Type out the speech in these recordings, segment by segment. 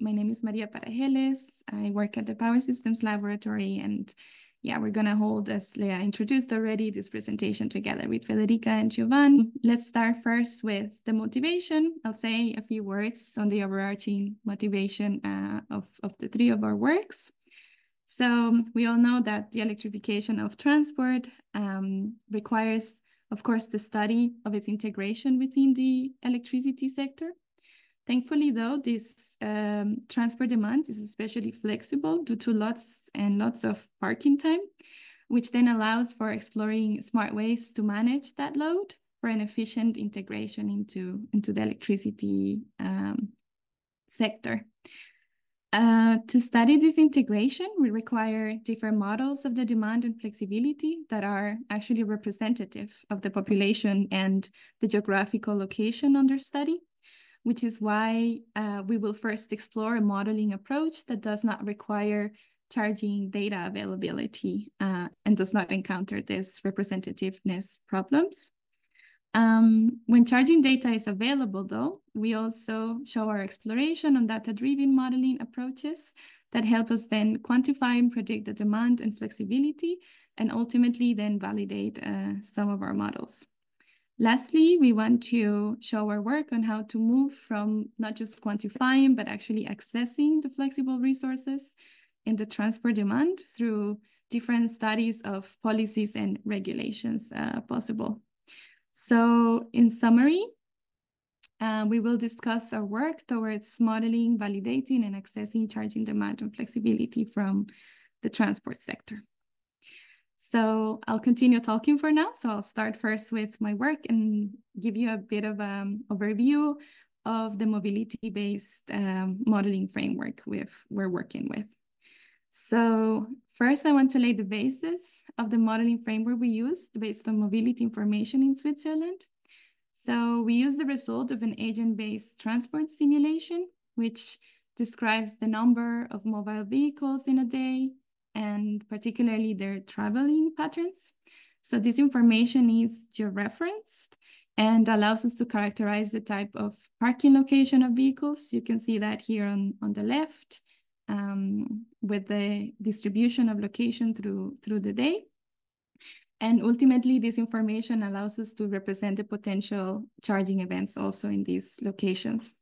My name is Maria Parajeles. I work at the Power Systems Laboratory and yeah, we're gonna hold, as Lea introduced already, this presentation together with Federica and Siobhan. Let's start first with the motivation. I'll say a few words on the overarching motivation uh, of, of the three of our works. So we all know that the electrification of transport um, requires, of course, the study of its integration within the electricity sector. Thankfully, though, this um, transport demand is especially flexible due to lots and lots of parking time, which then allows for exploring smart ways to manage that load for an efficient integration into, into the electricity um, sector. Uh, to study this integration, we require different models of the demand and flexibility that are actually representative of the population and the geographical location under study which is why uh, we will first explore a modeling approach that does not require charging data availability uh, and does not encounter this representativeness problems. Um, when charging data is available, though, we also show our exploration on data-driven modeling approaches that help us then quantify and predict the demand and flexibility, and ultimately then validate uh, some of our models. Lastly, we want to show our work on how to move from not just quantifying, but actually accessing the flexible resources in the transport demand through different studies of policies and regulations uh, possible. So in summary, uh, we will discuss our work towards modeling, validating, and accessing charging demand and flexibility from the transport sector. So I'll continue talking for now. So I'll start first with my work and give you a bit of an um, overview of the mobility-based um, modeling framework we're working with. So first, I want to lay the basis of the modeling framework we used based on mobility information in Switzerland. So we use the result of an agent-based transport simulation, which describes the number of mobile vehicles in a day, and particularly their traveling patterns. So this information is georeferenced and allows us to characterize the type of parking location of vehicles. You can see that here on, on the left um, with the distribution of location through, through the day. And ultimately, this information allows us to represent the potential charging events also in these locations.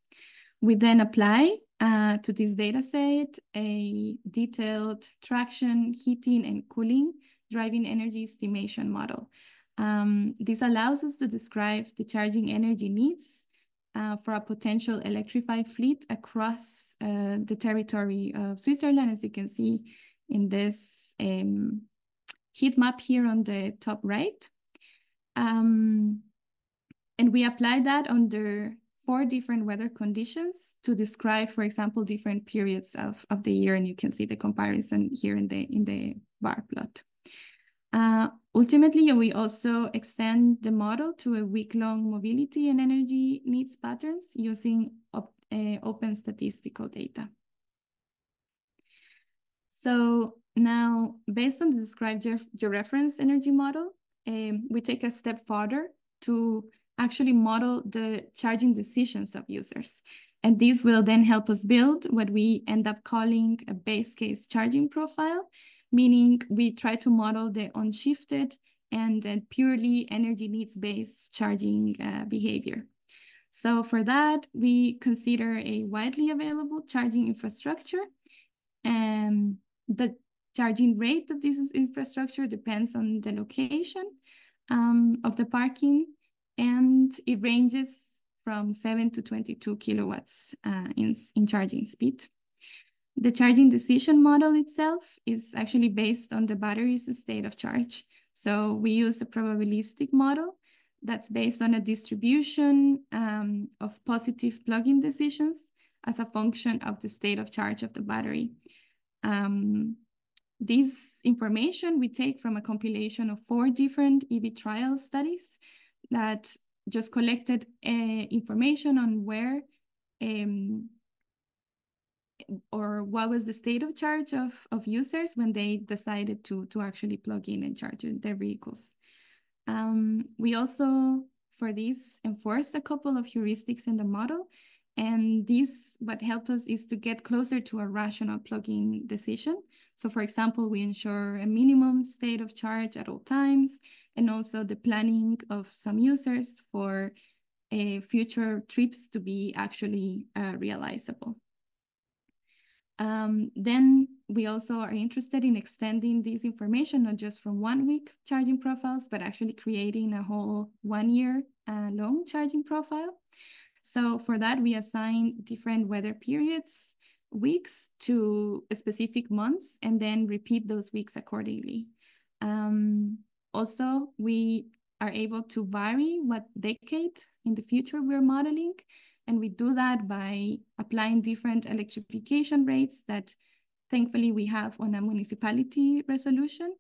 We then apply uh, to this data set a detailed traction, heating, and cooling driving energy estimation model. Um, this allows us to describe the charging energy needs uh, for a potential electrified fleet across uh, the territory of Switzerland, as you can see in this um, heat map here on the top right. Um, and we apply that under four different weather conditions to describe, for example, different periods of, of the year. And you can see the comparison here in the, in the bar plot. Uh, ultimately, we also extend the model to a week-long mobility and energy needs patterns using op uh, open statistical data. So now, based on the described georeference energy model, um, we take a step further to actually model the charging decisions of users. And this will then help us build what we end up calling a base case charging profile, meaning we try to model the unshifted and, and purely energy needs based charging uh, behavior. So for that, we consider a widely available charging infrastructure. And the charging rate of this infrastructure depends on the location um, of the parking and it ranges from 7 to 22 kilowatts uh, in, in charging speed. The charging decision model itself is actually based on the battery's state of charge. So we use a probabilistic model that's based on a distribution um, of positive plug-in decisions as a function of the state of charge of the battery. Um, this information we take from a compilation of four different EV trial studies that just collected uh, information on where um, or what was the state of charge of, of users when they decided to, to actually plug in and charge their vehicles. Um, we also, for this, enforced a couple of heuristics in the model, And this, what helps us is to get closer to a rational plug-in decision. So for example, we ensure a minimum state of charge at all times, and also the planning of some users for uh, future trips to be actually uh, realizable. Um, then we also are interested in extending this information, not just from one week charging profiles, but actually creating a whole one year uh, long charging profile. So for that, we assign different weather periods, weeks to specific months, and then repeat those weeks accordingly. Um, also, we are able to vary what decade in the future we're modeling. And we do that by applying different electrification rates that thankfully we have on a municipality resolution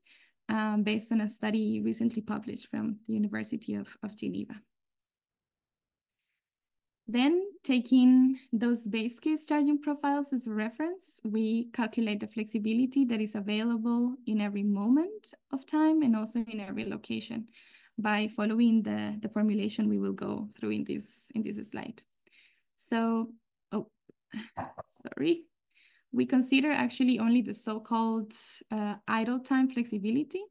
um, based on a study recently published from the University of, of Geneva. Then taking those base case charging profiles as a reference, we calculate the flexibility that is available in every moment of time and also in every location by following the, the formulation we will go through in this, in this slide. So, oh, sorry. We consider actually only the so-called uh, idle time flexibility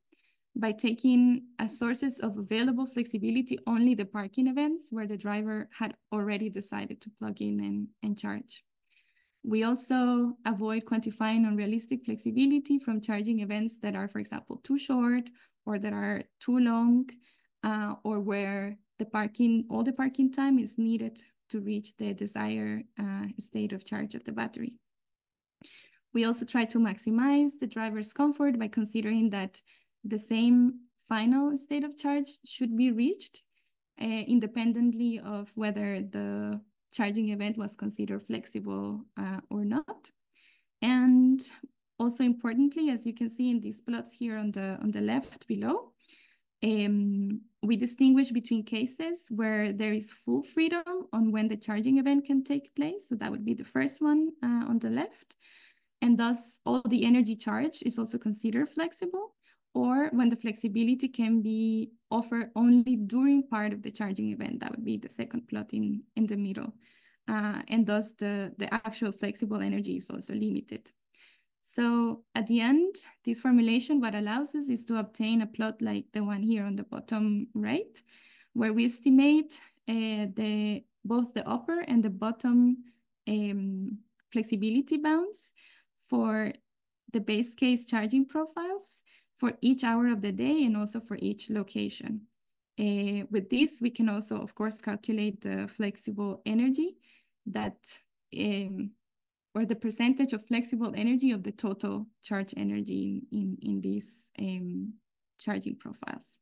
by taking as sources of available flexibility only the parking events where the driver had already decided to plug in and, and charge. We also avoid quantifying unrealistic flexibility from charging events that are, for example, too short or that are too long uh, or where the parking, all the parking time is needed to reach the desired uh, state of charge of the battery. We also try to maximize the driver's comfort by considering that the same final state of charge should be reached uh, independently of whether the charging event was considered flexible uh, or not. And also importantly, as you can see in these plots here on the, on the left below, um, we distinguish between cases where there is full freedom on when the charging event can take place. So that would be the first one uh, on the left. And thus all the energy charge is also considered flexible or when the flexibility can be offered only during part of the charging event. That would be the second plot in, in the middle. Uh, and thus the, the actual flexible energy is also limited. So at the end, this formulation, what allows us is to obtain a plot like the one here on the bottom right, where we estimate uh, the both the upper and the bottom um, flexibility bounds for the base case charging profiles for each hour of the day and also for each location. Uh, with this, we can also, of course, calculate the flexible energy that, um, or the percentage of flexible energy of the total charge energy in, in, in these um, charging profiles.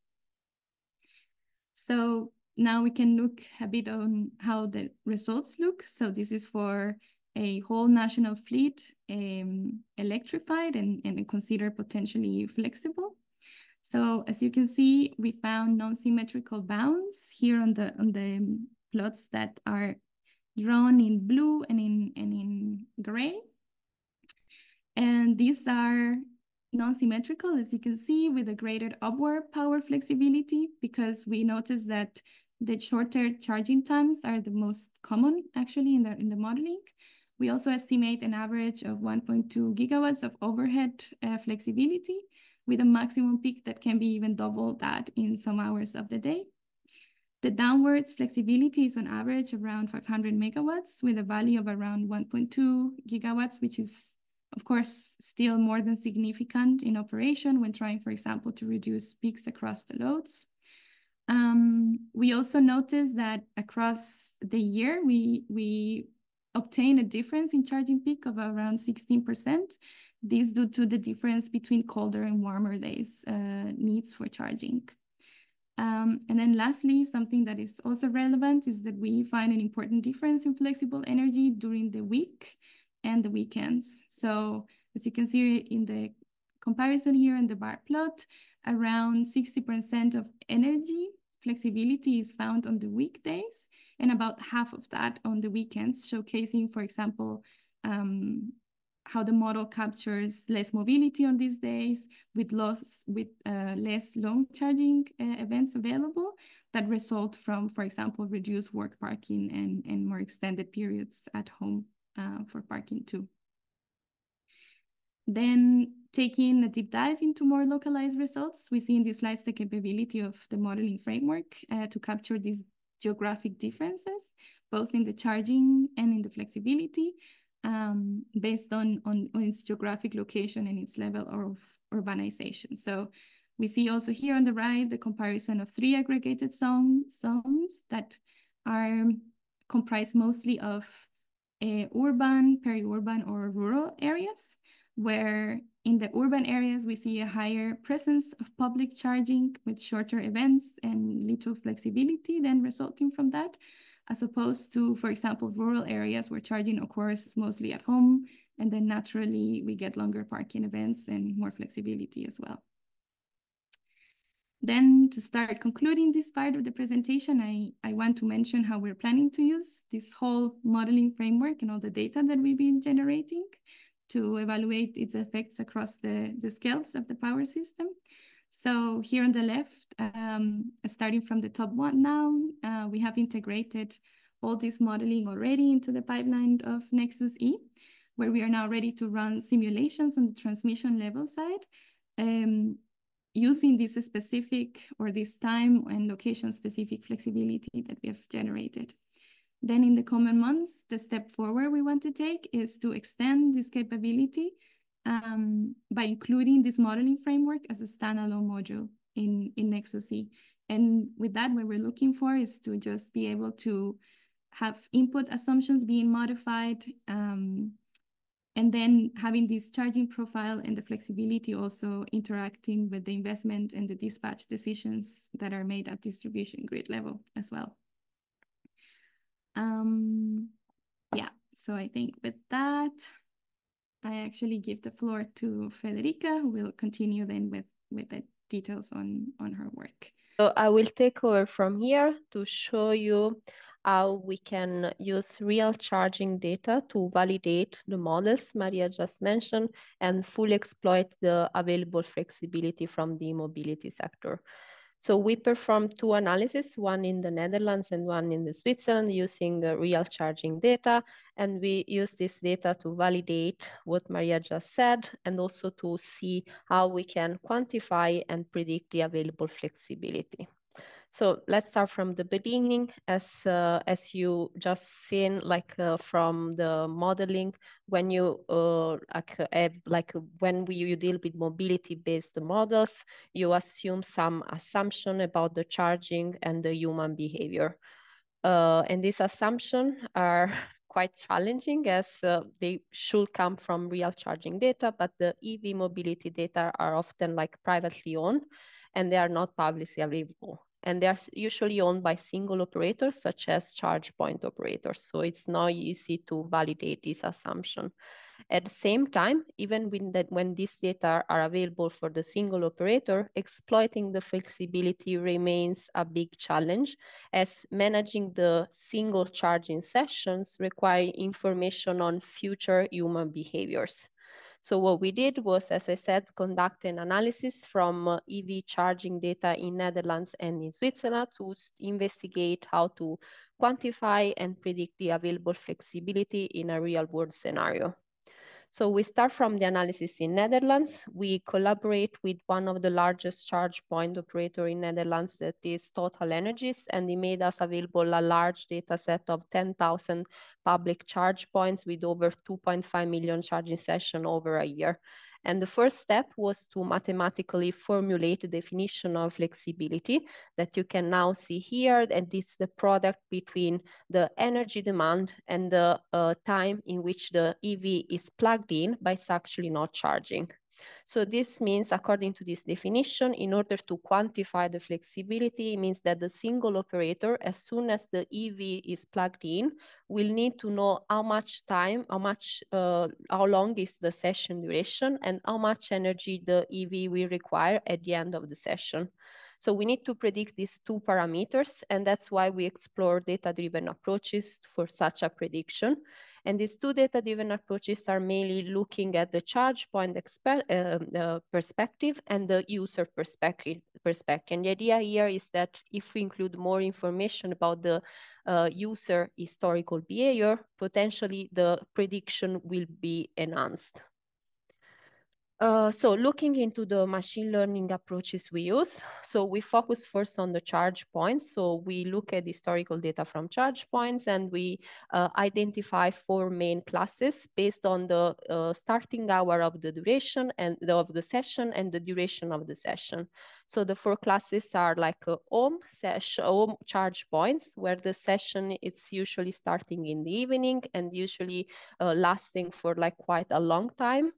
So now we can look a bit on how the results look. So this is for a whole national fleet um, electrified and, and considered potentially flexible. So as you can see, we found non-symmetrical bounds here on the on the plots that are drawn in blue and in and in gray. And these are non-symmetrical, as you can see, with a graded upward power flexibility, because we notice that the shorter charging times are the most common actually in the in the modeling. We also estimate an average of 1.2 gigawatts of overhead uh, flexibility with a maximum peak that can be even double that in some hours of the day. The downwards flexibility is on average around 500 megawatts with a value of around 1.2 gigawatts, which is of course still more than significant in operation when trying, for example, to reduce peaks across the loads. Um, we also noticed that across the year, we, we obtain a difference in charging peak of around 16%. This due to the difference between colder and warmer days uh, needs for charging. Um, and then lastly, something that is also relevant is that we find an important difference in flexible energy during the week and the weekends. So as you can see in the comparison here in the bar plot, around 60% of energy flexibility is found on the weekdays and about half of that on the weekends, showcasing, for example, um, how the model captures less mobility on these days with loss with uh, less long charging uh, events available that result from, for example, reduced work parking and, and more extended periods at home uh, for parking too. Then taking a deep dive into more localized results, we see in these slides the capability of the modeling framework uh, to capture these geographic differences, both in the charging and in the flexibility, um, based on, on, on its geographic location and its level of urbanization. So we see also here on the right the comparison of three aggregated zone, zones that are comprised mostly of uh, urban, peri-urban, or rural areas, where in the urban areas we see a higher presence of public charging with shorter events and little flexibility then resulting from that as opposed to, for example, rural areas where charging occurs mostly at home, and then naturally we get longer parking events and more flexibility as well. Then to start concluding this part of the presentation, I, I want to mention how we're planning to use this whole modeling framework and all the data that we've been generating to evaluate its effects across the, the scales of the power system. So here on the left, um, starting from the top one now, uh, we have integrated all this modeling already into the pipeline of Nexus E, where we are now ready to run simulations on the transmission level side, um, using this specific or this time and location specific flexibility that we have generated. Then in the coming months, the step forward we want to take is to extend this capability um, by including this modeling framework as a standalone module in, in Nexus E. And with that, what we're looking for is to just be able to have input assumptions being modified, um, and then having this charging profile and the flexibility also interacting with the investment and the dispatch decisions that are made at distribution grid level as well. Um, yeah, so I think with that, I actually give the floor to Federica, who will continue then with, with the details on, on her work. So I will take over from here to show you how we can use real charging data to validate the models Maria just mentioned and fully exploit the available flexibility from the mobility sector. So we performed two analyses, one in the Netherlands and one in the Switzerland using uh, real charging data. And we use this data to validate what Maria just said and also to see how we can quantify and predict the available flexibility. So let's start from the beginning. As uh, as you just seen, like uh, from the modeling, when you uh, like, have, like when we you deal with mobility-based models, you assume some assumption about the charging and the human behavior. Uh, and these assumptions are quite challenging as uh, they should come from real charging data, but the EV mobility data are often like privately owned and they are not publicly available and they're usually owned by single operators such as charge point operators. So it's not easy to validate this assumption. At the same time, even when, that, when these data are available for the single operator, exploiting the flexibility remains a big challenge as managing the single charging sessions require information on future human behaviors. So what we did was, as I said, conduct an analysis from uh, EV charging data in Netherlands and in Switzerland to investigate how to quantify and predict the available flexibility in a real world scenario. So we start from the analysis in Netherlands. We collaborate with one of the largest charge point operator in Netherlands that is TotalEnergies, and they made us available a large data set of 10,000 public charge points with over 2.5 million charging sessions over a year. And the first step was to mathematically formulate a definition of flexibility that you can now see here. And it's the product between the energy demand and the uh, time in which the EV is plugged in, it's actually not charging. So this means, according to this definition, in order to quantify the flexibility, it means that the single operator, as soon as the EV is plugged in, will need to know how much time, how much, uh, how long is the session duration, and how much energy the EV will require at the end of the session. So we need to predict these two parameters, and that's why we explore data-driven approaches for such a prediction. And these two data-driven approaches are mainly looking at the charge point uh, perspective and the user perspective, perspective. And the idea here is that if we include more information about the uh, user historical behavior, potentially the prediction will be enhanced. Uh, so looking into the machine learning approaches we use, so we focus first on the charge points. So we look at historical data from charge points and we uh, identify four main classes based on the uh, starting hour of the duration and the, of the session and the duration of the session. So the four classes are like uh, home session, home charge points, where the session is usually starting in the evening and usually uh, lasting for like quite a long time.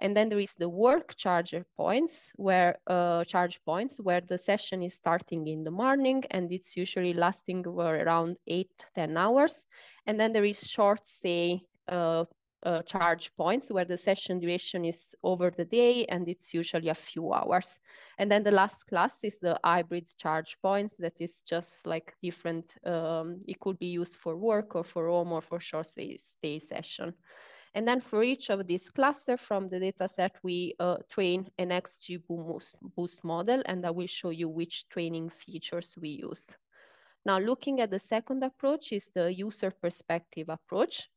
And then there is the work charger points where uh, charge points where the session is starting in the morning and it's usually lasting around eight, 10 hours. And then there is short stay uh, uh, charge points where the session duration is over the day and it's usually a few hours. And then the last class is the hybrid charge points that is just like different, um, it could be used for work or for home or for short stay, stay session. And then for each of these clusters from the dataset, we uh, train an XGBoost boost model, and I will show you which training features we use. Now, looking at the second approach is the user perspective approach.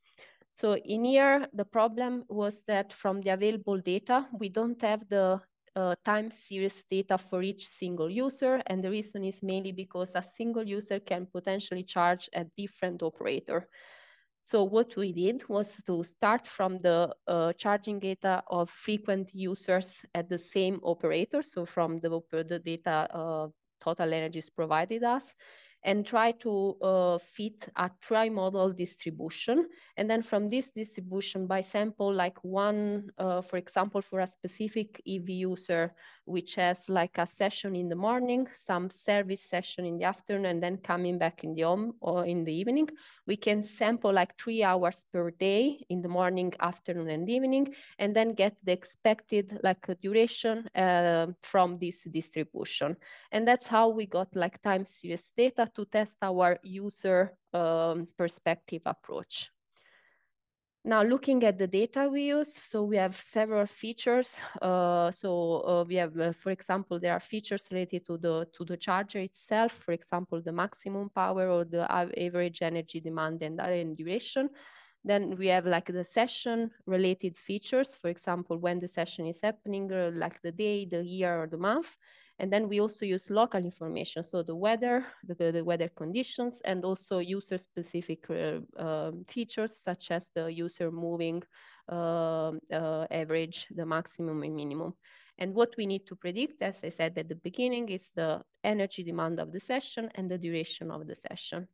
So in here, the problem was that from the available data, we don't have the uh, time series data for each single user. And the reason is mainly because a single user can potentially charge a different operator. So what we did was to start from the uh, charging data of frequent users at the same operator, so from the, the data uh, TotalEnergies provided us, and try to uh, fit a tri-modal distribution. And then from this distribution by sample, like one, uh, for example, for a specific EV user, which has like a session in the morning, some service session in the afternoon, and then coming back in the home or in the evening, we can sample like three hours per day in the morning, afternoon, and evening, and then get the expected like duration uh, from this distribution. And that's how we got like time series data to test our user um, perspective approach. Now, looking at the data we use, so we have several features. Uh, so uh, we have, uh, for example, there are features related to the to the charger itself. For example, the maximum power or the average energy demand and, and duration. Then we have like the session related features. For example, when the session is happening, uh, like the day, the year, or the month. And then we also use local information, so the weather, the, the weather conditions, and also user-specific uh, uh, features such as the user moving uh, uh, average, the maximum and minimum. And what we need to predict, as I said at the beginning, is the energy demand of the session and the duration of the session.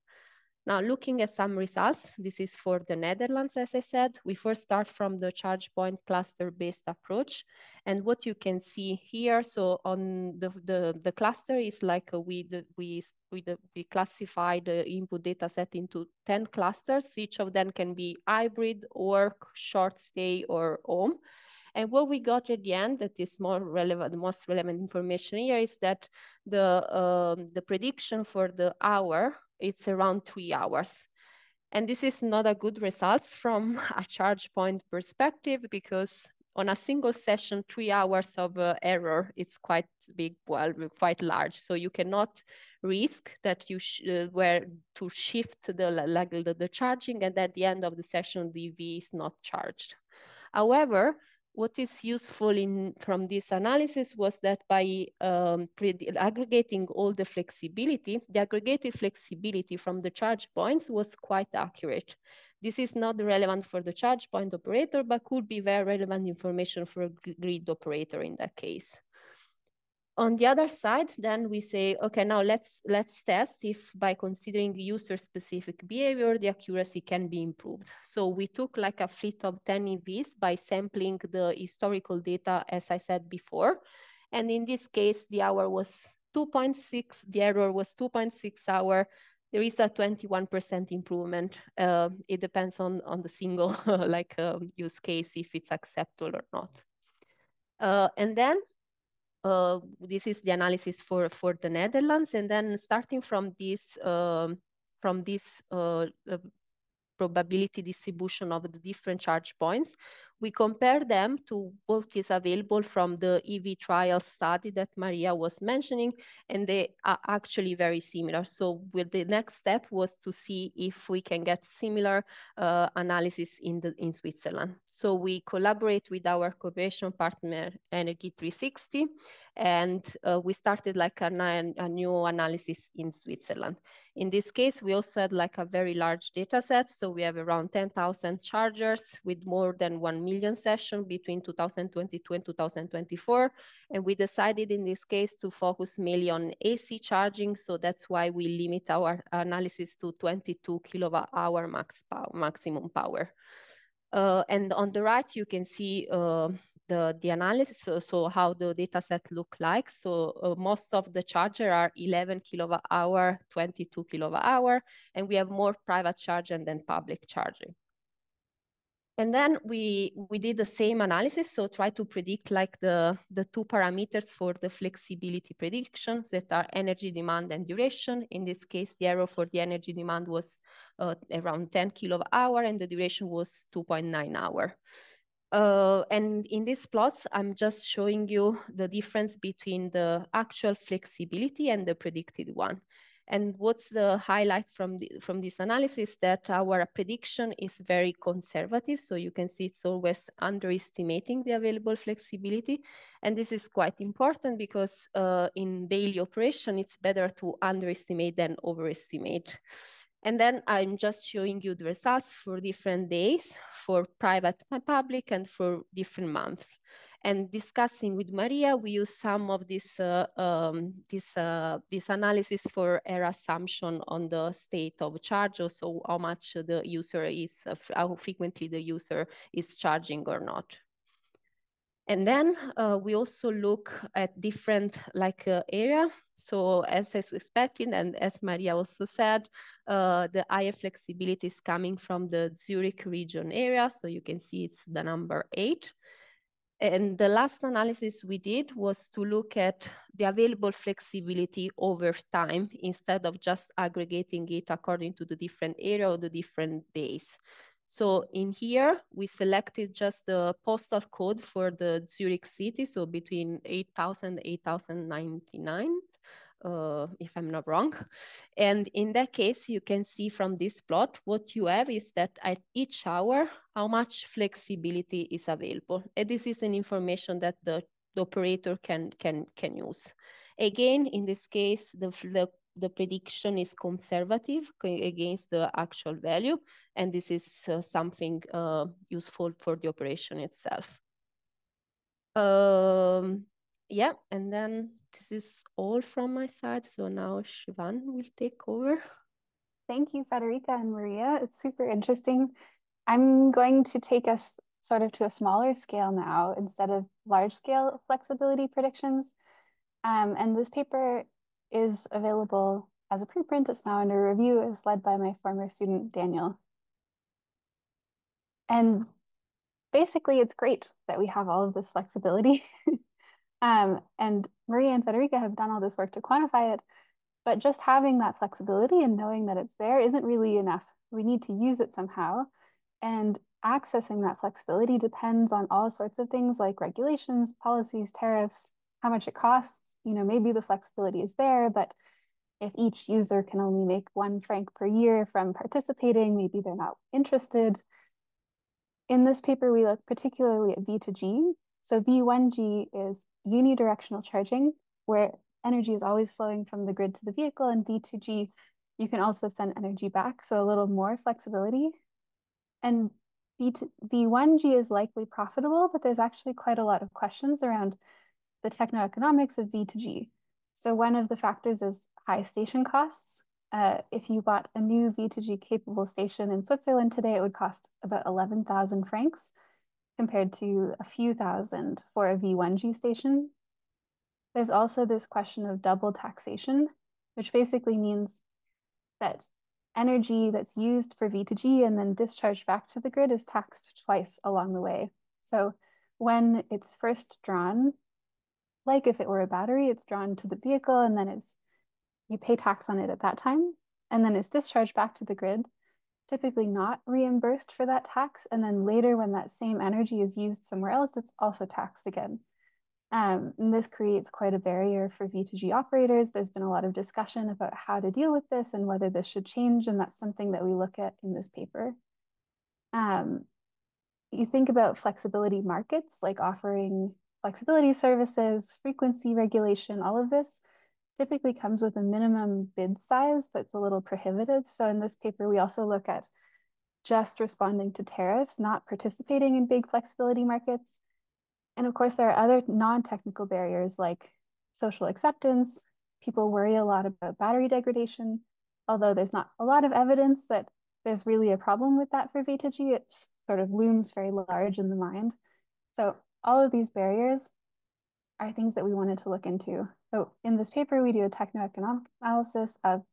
Now, looking at some results, this is for the Netherlands, as I said. We first start from the charge point cluster-based approach. And what you can see here, so on the, the, the cluster is like we, the, we, we, the, we classify the input data set into 10 clusters. Each of them can be hybrid, work, short stay, or home. And what we got at the end that is more relevant, the most relevant information here is that the, um, the prediction for the hour it's around three hours. And this is not a good result from a charge point perspective because on a single session, three hours of uh, error, it's quite big, well, quite large. So you cannot risk that you uh, were to shift the, like, the, the charging and at the end of the session, the EV is not charged. However, what is useful in from this analysis was that by um, aggregating all the flexibility, the aggregated flexibility from the charge points was quite accurate. This is not relevant for the charge point operator, but could be very relevant information for a grid operator in that case. On the other side, then we say, okay, now let's let's test if by considering user-specific behavior, the accuracy can be improved. So we took like a fleet of 10 EVs by sampling the historical data, as I said before. And in this case, the hour was 2.6, the error was 2.6 hour. There is a 21% improvement. Uh, it depends on, on the single like um, use case, if it's acceptable or not. Uh, and then uh, this is the analysis for, for the Netherlands. And then starting from this, um, from this uh, uh, probability distribution of the different charge points. We compare them to what is available from the EV trial study that Maria was mentioning, and they are actually very similar. So with the next step was to see if we can get similar uh, analysis in, the, in Switzerland. So we collaborate with our cooperation partner Energie 360, and uh, we started like a, a new analysis in Switzerland. In this case, we also had like a very large data set. So we have around 10,000 chargers with more than 1 million sessions between 2022 and 2024. And we decided in this case to focus mainly on AC charging. So that's why we limit our analysis to 22 kilowatt hour max power, maximum power. Uh, and on the right, you can see uh, the, the analysis, so, so, how the data set look like. So uh, most of the charger are 11 kilowatt hour, 22 kilowatt hour, and we have more private charging than public charging. And then we we did the same analysis, so try to predict like the, the two parameters for the flexibility predictions that are energy demand and duration. In this case, the error for the energy demand was uh, around 10 kilowatt hour and the duration was 2.9 hour. Uh, and in these plots, I'm just showing you the difference between the actual flexibility and the predicted one. And what's the highlight from, the, from this analysis that our prediction is very conservative. So you can see it's always underestimating the available flexibility. And this is quite important because uh, in daily operation, it's better to underestimate than overestimate. And then I'm just showing you the results for different days, for private and public, and for different months. And discussing with Maria, we use some of this, uh, um, this, uh, this analysis for error assumption on the state of charge, so how much the user is, uh, how frequently the user is charging or not. And then uh, we also look at different like uh, area. So as is expected, and as Maria also said, uh, the higher flexibility is coming from the Zurich region area. So you can see it's the number eight. And the last analysis we did was to look at the available flexibility over time instead of just aggregating it according to the different area or the different days. So in here, we selected just the postal code for the Zurich city, so between 8,000 8,099, uh, if I'm not wrong. And in that case, you can see from this plot, what you have is that at each hour, how much flexibility is available. And this is an information that the, the operator can, can, can use. Again, in this case, the, the the prediction is conservative against the actual value, and this is uh, something uh, useful for the operation itself. Um, yeah, and then this is all from my side. So now Siobhan will take over. Thank you, Federica and Maria. It's super interesting. I'm going to take us sort of to a smaller scale now instead of large scale flexibility predictions. Um, and this paper is available as a preprint. It's now under review. It's led by my former student, Daniel. And basically, it's great that we have all of this flexibility. um, and Maria and Federica have done all this work to quantify it. But just having that flexibility and knowing that it's there isn't really enough. We need to use it somehow. And accessing that flexibility depends on all sorts of things like regulations, policies, tariffs, how much it costs, you know, maybe the flexibility is there, but if each user can only make one franc per year from participating, maybe they're not interested. In this paper, we look particularly at V2G. So V1G is unidirectional charging, where energy is always flowing from the grid to the vehicle, and V2G, you can also send energy back, so a little more flexibility. And V2, V1G is likely profitable, but there's actually quite a lot of questions around the techno-economics of V2G. So one of the factors is high station costs. Uh, if you bought a new V2G capable station in Switzerland today, it would cost about 11,000 francs compared to a few thousand for a V1G station. There's also this question of double taxation, which basically means that energy that's used for V2G and then discharged back to the grid is taxed twice along the way. So when it's first drawn, like if it were a battery, it's drawn to the vehicle and then it's you pay tax on it at that time, and then it's discharged back to the grid. Typically not reimbursed for that tax. And then later when that same energy is used somewhere else, it's also taxed again. Um, and this creates quite a barrier for V2G operators. There's been a lot of discussion about how to deal with this and whether this should change. And that's something that we look at in this paper. Um, you think about flexibility markets, like offering flexibility services, frequency regulation, all of this typically comes with a minimum bid size that's a little prohibitive. So in this paper, we also look at just responding to tariffs, not participating in big flexibility markets. And of course, there are other non-technical barriers like social acceptance. People worry a lot about battery degradation, although there's not a lot of evidence that there's really a problem with that for V2G. It sort of looms very large in the mind. So all of these barriers are things that we wanted to look into. So in this paper, we do a techno-economic analysis of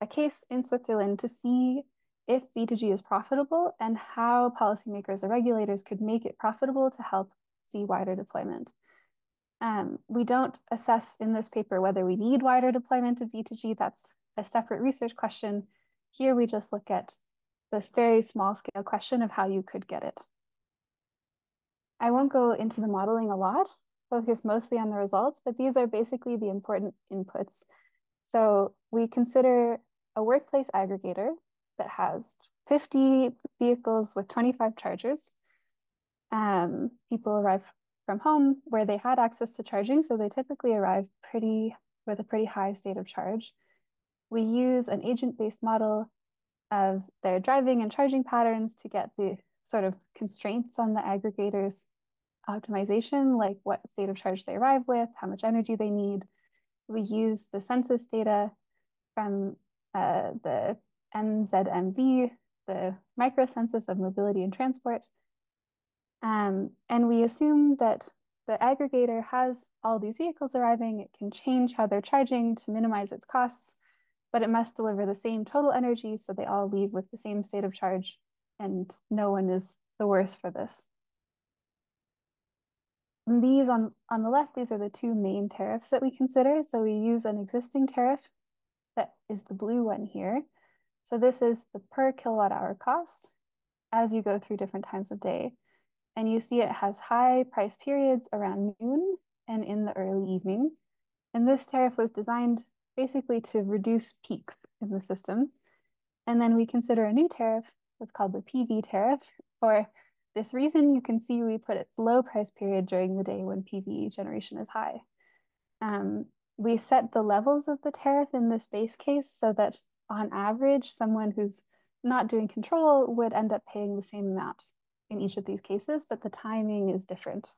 a case in Switzerland to see if V2G is profitable and how policymakers or regulators could make it profitable to help see wider deployment. Um, we don't assess in this paper whether we need wider deployment of V2G. That's a separate research question. Here we just look at this very small scale question of how you could get it. I won't go into the modeling a lot, focus mostly on the results, but these are basically the important inputs. So we consider a workplace aggregator that has 50 vehicles with 25 chargers. Um, people arrive from home where they had access to charging, so they typically arrive pretty with a pretty high state of charge. We use an agent-based model of their driving and charging patterns to get the sort of constraints on the aggregators optimization, like what state of charge they arrive with, how much energy they need. We use the census data from uh, the MZMV, the microcensus of mobility and transport. Um, and we assume that the aggregator has all these vehicles arriving. It can change how they're charging to minimize its costs, but it must deliver the same total energy so they all leave with the same state of charge and no one is the worse for this. These on, on the left, these are the two main tariffs that we consider. So we use an existing tariff that is the blue one here. So this is the per kilowatt hour cost as you go through different times of day. And you see it has high price periods around noon and in the early evening. And this tariff was designed basically to reduce peaks in the system. And then we consider a new tariff, what's called the PV tariff, for this reason, you can see we put its low price period during the day when PV generation is high. Um, we set the levels of the tariff in this base case so that on average, someone who's not doing control would end up paying the same amount in each of these cases, but the timing is different.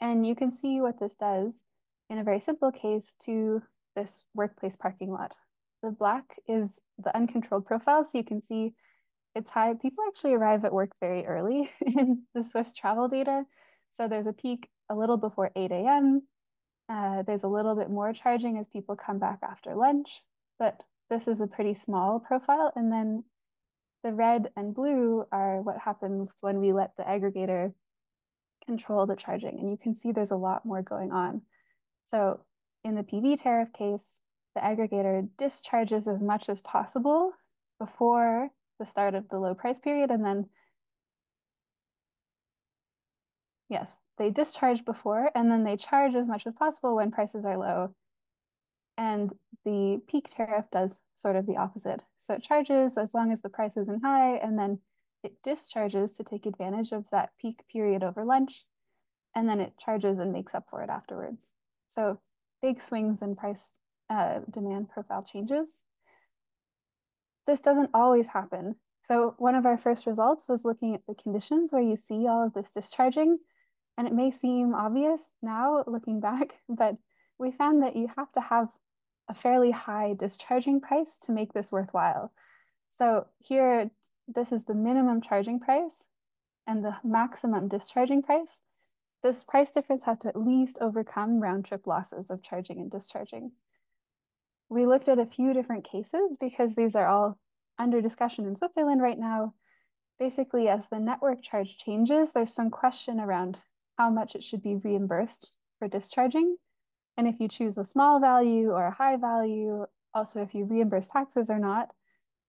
And you can see what this does in a very simple case to this workplace parking lot. The black is the uncontrolled profile, so you can see it's high. People actually arrive at work very early in the Swiss travel data. So there's a peak a little before 8 a.m. Uh, there's a little bit more charging as people come back after lunch, but this is a pretty small profile. And then the red and blue are what happens when we let the aggregator control the charging. And you can see there's a lot more going on. So in the PV tariff case, the aggregator discharges as much as possible before the start of the low price period and then yes they discharge before and then they charge as much as possible when prices are low. And the peak tariff does sort of the opposite. So it charges as long as the price isn't high and then it discharges to take advantage of that peak period over lunch and then it charges and makes up for it afterwards. So big swings in price uh, demand profile changes this doesn't always happen. So one of our first results was looking at the conditions where you see all of this discharging. And it may seem obvious now looking back, but we found that you have to have a fairly high discharging price to make this worthwhile. So here, this is the minimum charging price and the maximum discharging price. This price difference has to at least overcome round trip losses of charging and discharging we looked at a few different cases because these are all under discussion in Switzerland right now. Basically, as the network charge changes, there's some question around how much it should be reimbursed for discharging. And if you choose a small value or a high value, also if you reimburse taxes or not.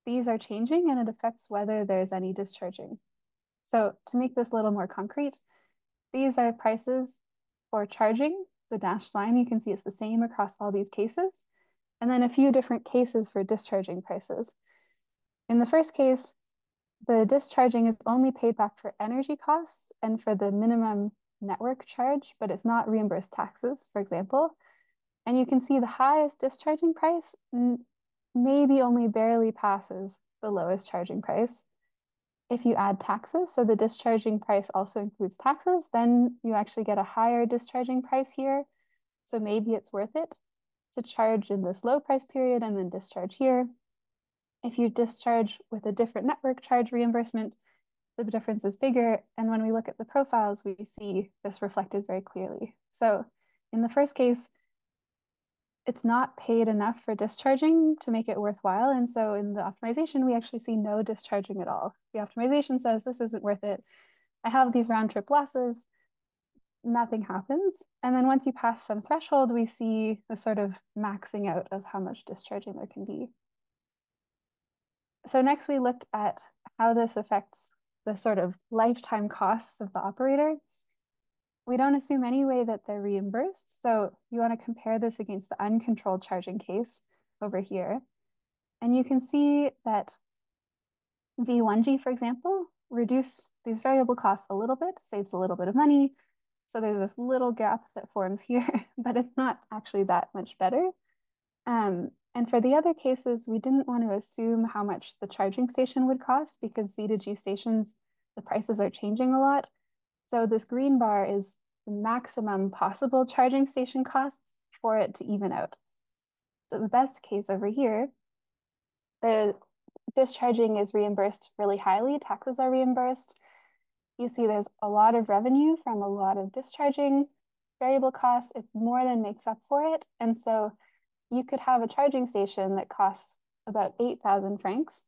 these are changing and it affects whether there's any discharging. So to make this a little more concrete, these are prices for charging. The dashed line, you can see it's the same across all these cases. And then a few different cases for discharging prices. In the first case, the discharging is only paid back for energy costs and for the minimum network charge, but it's not reimbursed taxes, for example. And you can see the highest discharging price maybe only barely passes the lowest charging price. If you add taxes, so the discharging price also includes taxes, then you actually get a higher discharging price here. So maybe it's worth it to charge in this low price period and then discharge here. If you discharge with a different network charge reimbursement, the difference is bigger. And when we look at the profiles, we see this reflected very clearly. So in the first case, it's not paid enough for discharging to make it worthwhile. And so in the optimization, we actually see no discharging at all. The optimization says this isn't worth it. I have these round trip losses. Nothing happens. And then once you pass some threshold, we see the sort of maxing out of how much discharging there can be. So next we looked at how this affects the sort of lifetime costs of the operator we don't assume anyway that they're reimbursed. So you want to compare this against the uncontrolled charging case over here. And you can see that V1G, for example, reduce these variable costs a little bit, saves a little bit of money. So there's this little gap that forms here, but it's not actually that much better. Um, and for the other cases, we didn't want to assume how much the charging station would cost because V2G stations, the prices are changing a lot. So this green bar is the maximum possible charging station costs for it to even out. So the best case over here, the discharging is reimbursed really highly, taxes are reimbursed. You see there's a lot of revenue from a lot of discharging variable costs. It more than makes up for it. And so you could have a charging station that costs about 8,000 francs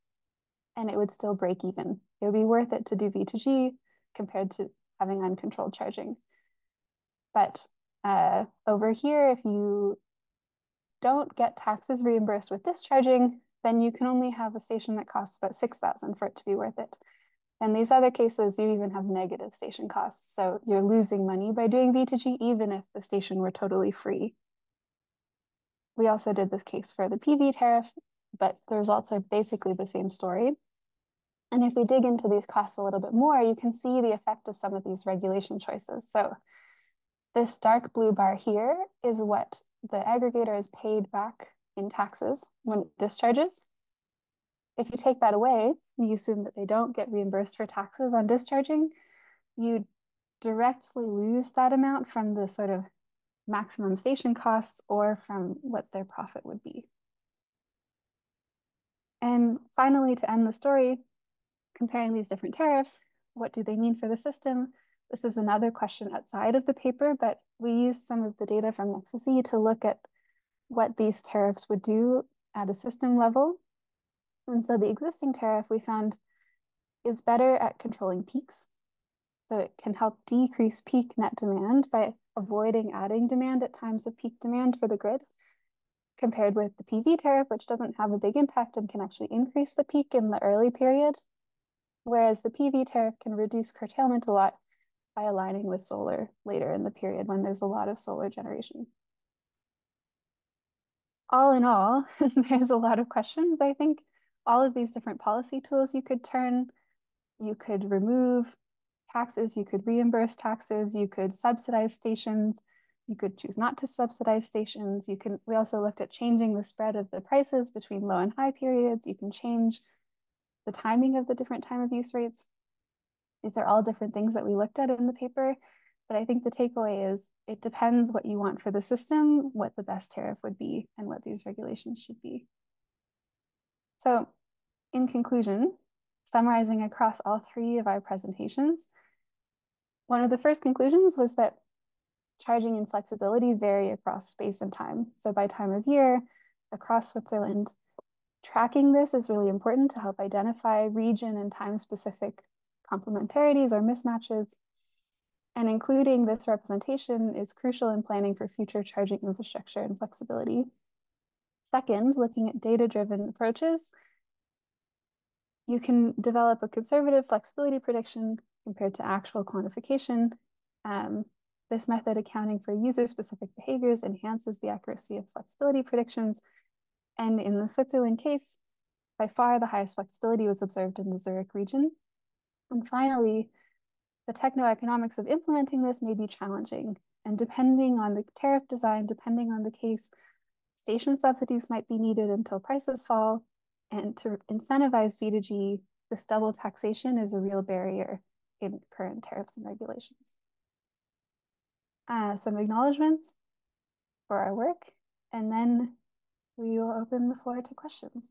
and it would still break even. It would be worth it to do V2G compared to having uncontrolled charging. But uh, over here, if you don't get taxes reimbursed with discharging, then you can only have a station that costs about 6,000 for it to be worth it. In these other cases, you even have negative station costs. So you're losing money by doing V2G, even if the station were totally free. We also did this case for the PV tariff, but the results are basically the same story. And if we dig into these costs a little bit more, you can see the effect of some of these regulation choices. So this dark blue bar here is what the aggregator is paid back in taxes when it discharges. If you take that away, you assume that they don't get reimbursed for taxes on discharging, you directly lose that amount from the sort of maximum station costs or from what their profit would be. And finally, to end the story, comparing these different tariffs, what do they mean for the system? This is another question outside of the paper, but we used some of the data from NexusE to look at what these tariffs would do at a system level. And so the existing tariff we found is better at controlling peaks. So it can help decrease peak net demand by avoiding adding demand at times of peak demand for the grid, compared with the PV tariff, which doesn't have a big impact and can actually increase the peak in the early period whereas the PV tariff can reduce curtailment a lot by aligning with solar later in the period when there's a lot of solar generation. All in all, there's a lot of questions. I think all of these different policy tools you could turn, you could remove taxes, you could reimburse taxes, you could subsidize stations, you could choose not to subsidize stations. You can, we also looked at changing the spread of the prices between low and high periods. You can change the timing of the different time of use rates. These are all different things that we looked at in the paper, but I think the takeaway is it depends what you want for the system, what the best tariff would be, and what these regulations should be. So in conclusion, summarizing across all three of our presentations, one of the first conclusions was that charging and flexibility vary across space and time. So by time of year, across Switzerland, Tracking this is really important to help identify region and time-specific complementarities or mismatches. And including this representation is crucial in planning for future charging infrastructure and flexibility. Second, looking at data-driven approaches you can develop a conservative flexibility prediction compared to actual quantification. Um, this method accounting for user-specific behaviors enhances the accuracy of flexibility predictions. And in the Switzerland case, by far the highest flexibility was observed in the Zurich region. And finally, the techno-economics of implementing this may be challenging. And depending on the tariff design, depending on the case, station subsidies might be needed until prices fall. And to incentivize V2G, this double taxation is a real barrier in current tariffs and regulations. Uh, some acknowledgements for our work, and then we will open the floor to questions.